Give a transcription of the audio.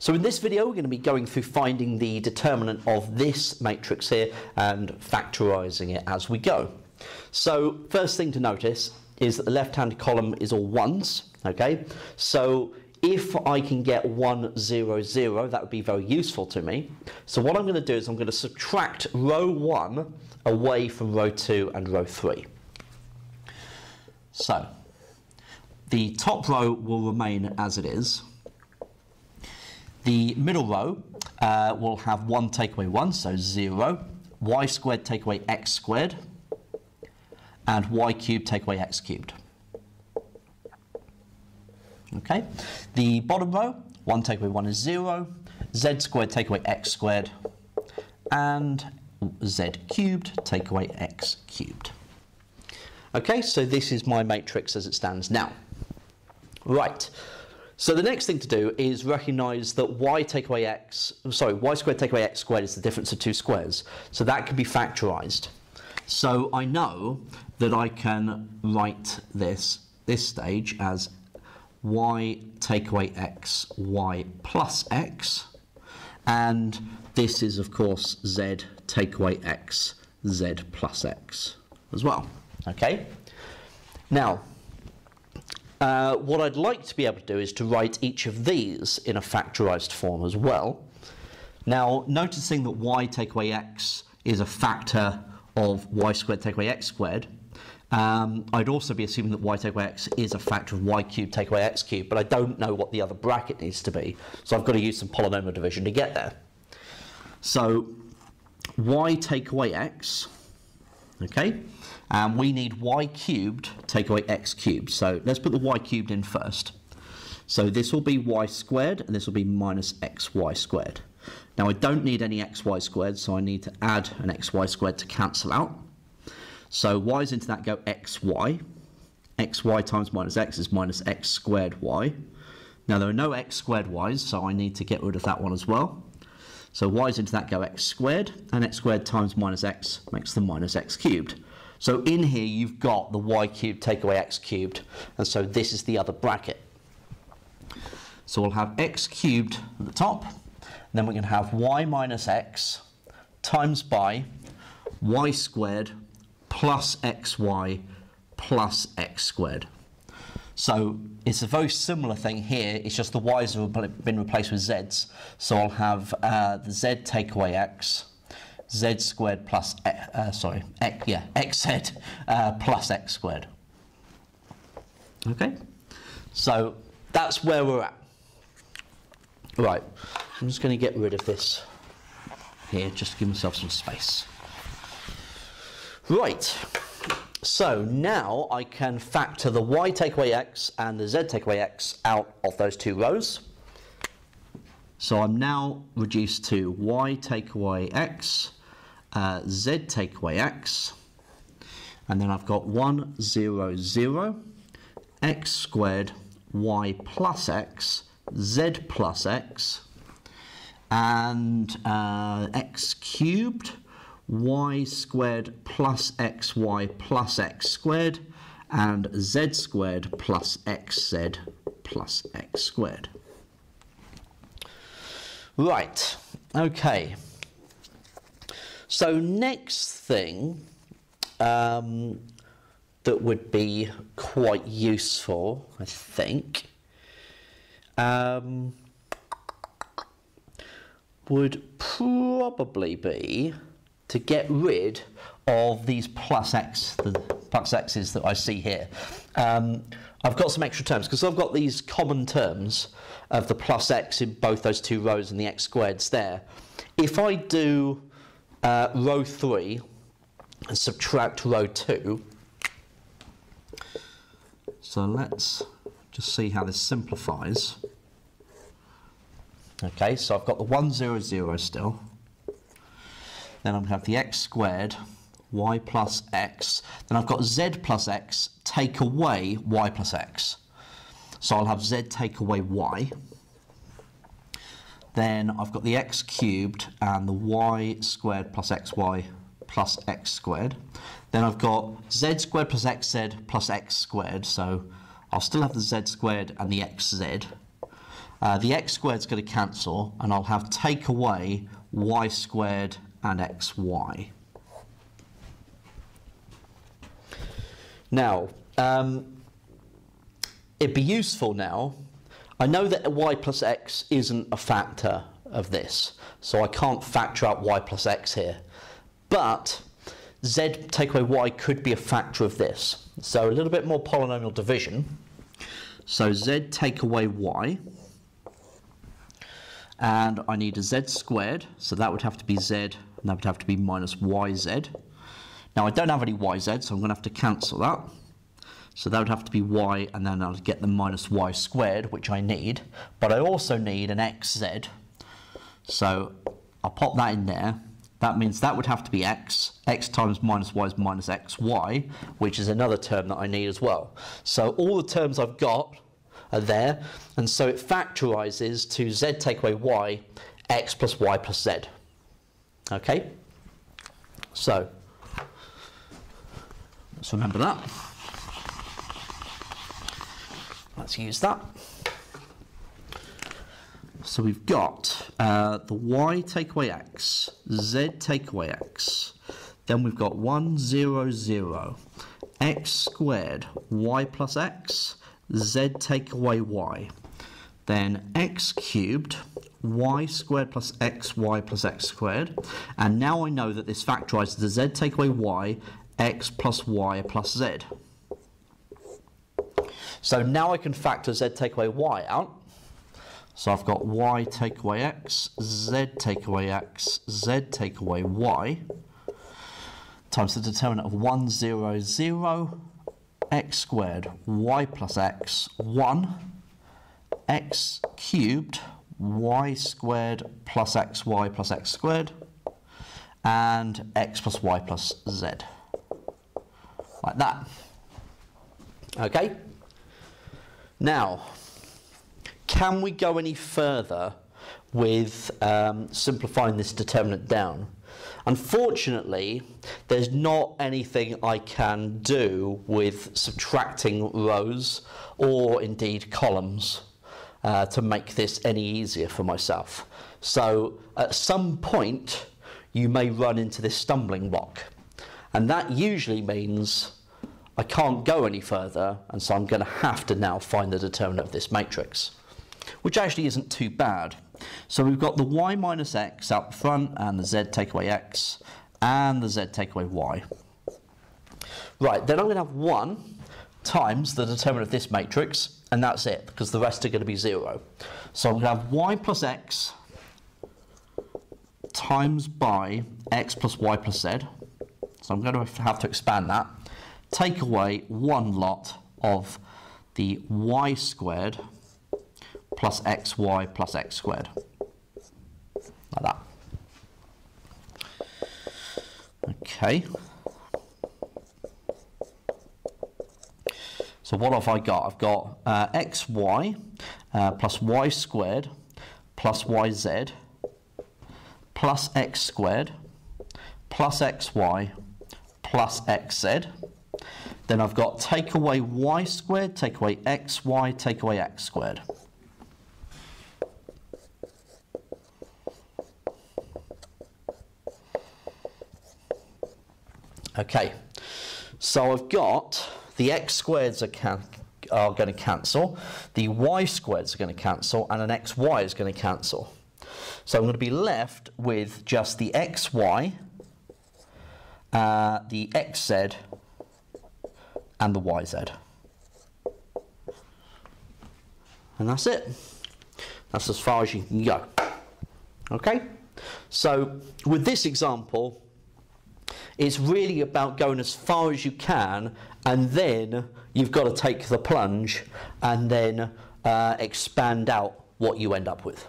So in this video, we're going to be going through finding the determinant of this matrix here and factorising it as we go. So first thing to notice is that the left-hand column is all ones, okay? So if I can get 1, 0, 0, that would be very useful to me. So what I'm going to do is I'm going to subtract row 1 away from row 2 and row 3. So the top row will remain as it is. The middle row uh, will have 1 take away 1, so 0, y squared take away x squared, and y cubed take away x cubed. Okay, the bottom row, 1 take away 1 is 0, z squared take away x squared, and z cubed take away x cubed. Okay, so this is my matrix as it stands now. Right, so the next thing to do is recognise that y take away x, sorry, y squared take away x squared is the difference of two squares. So that can be factorised. So I know that I can write this, this stage as y take away x, y plus x. And this is, of course, z take away x, z plus x as well. Okay? Now, uh, what I'd like to be able to do is to write each of these in a factorised form as well. Now, noticing that y take away x is a factor of y squared take away x squared, um, I'd also be assuming that y take away x is a factor of y cubed take away x cubed, but I don't know what the other bracket needs to be, so I've got to use some polynomial division to get there. So y take away x, okay, and we need y cubed take away x cubed. So let's put the y cubed in first. So this will be y squared, and this will be minus xy squared. Now I don't need any xy squared, so I need to add an xy squared to cancel out. So y's into that go xy. xy times minus x is minus x squared y. Now there are no x squared y's, so I need to get rid of that one as well. So y's into that go x squared, and x squared times minus x makes the minus x cubed. So in here you've got the y cubed take away x cubed, and so this is the other bracket. So we'll have x cubed at the top, and then we're going to have y minus x times by y squared plus xy plus x squared. So it's a very similar thing here, it's just the y's have been replaced with z's. So I'll have uh, the z take away x z squared plus, uh, sorry, x, yeah, xz uh, plus x squared. Okay, so that's where we're at. Right, I'm just going to get rid of this here, just to give myself some space. Right, so now I can factor the y take away x and the z take away x out of those two rows. So I'm now reduced to y take away x uh, z take away x, and then I've got 1, 0, 0, x squared, y plus x, z plus x, and uh, x cubed, y squared plus xy plus x squared, and z squared plus xz plus x squared. Right, okay. So next thing um, that would be quite useful, I think, um, would probably be to get rid of these plus x, the plus x's that I see here. Um, I've got some extra terms because I've got these common terms of the plus x in both those two rows and the x squareds there. If I do uh, row 3 and subtract row 2. So let's just see how this simplifies. Okay, so I've got the 1, 0, 0 still. Then I'm going to have the x squared, y plus x. Then I've got z plus x take away y plus x. So I'll have z take away y. Then I've got the x cubed and the y squared plus xy plus x squared. Then I've got z squared plus xz plus x squared, so I'll still have the z squared and the xz. uh, the x squared is going to cancel, and I'll have take away y squared and xy. Now, um, it'd be useful now. I know that y plus x isn't a factor of this, so I can't factor out y plus x here. But z take away y could be a factor of this. So a little bit more polynomial division. So z take away y. And I need a z squared, so that would have to be z, and that would have to be minus yz. Now I don't have any yz, so I'm going to have to cancel that. So that would have to be y, and then I'll get the minus y squared, which I need. But I also need an xz. So I'll pop that in there. That means that would have to be x. x times minus y is minus xy, which is another term that I need as well. So all the terms I've got are there, and so it factorizes to z take away y, x plus y plus z. Okay? So, let's remember that. Let's use that. So we've got uh, the y take away x, z take away x. Then we've got 1, 0, 0, x squared, y plus x, z take away y. Then x cubed, y squared plus xy plus x squared. And now I know that this factorizes the z take away y, x plus y plus z. So now I can factor z take away y out. So I've got y take away x, z take away x, z take away y, times the determinant of 1, 0, 0, x squared, y plus x, 1, x cubed, y squared plus xy plus x squared, and x plus y plus z. Like that. Okay? Now, can we go any further with um, simplifying this determinant down? Unfortunately, there's not anything I can do with subtracting rows or indeed columns uh, to make this any easier for myself. So at some point, you may run into this stumbling block. And that usually means I can't go any further, and so I'm going to have to now find the determinant of this matrix, which actually isn't too bad. So we've got the y minus x out front, and the z take away x, and the z take away y. Right, then I'm going to have 1 times the determinant of this matrix, and that's it, because the rest are going to be 0. So I'm going to have y plus x times by x plus y plus z. So I'm going to have to expand that take away one lot of the y squared plus xy plus x squared. Like that. Okay. So what have I got? I've got uh, xy uh, plus y squared plus yz plus x squared plus xy plus xz then I've got take away y squared, take away xy, take away x squared. Okay, so I've got the x squareds are, are going to cancel, the y squareds are going to cancel, and an xy is going to cancel. So I'm going to be left with just the xy, uh, the xz, and the YZ. And that's it. That's as far as you can go. Okay? So with this example, it's really about going as far as you can and then you've got to take the plunge and then uh, expand out what you end up with.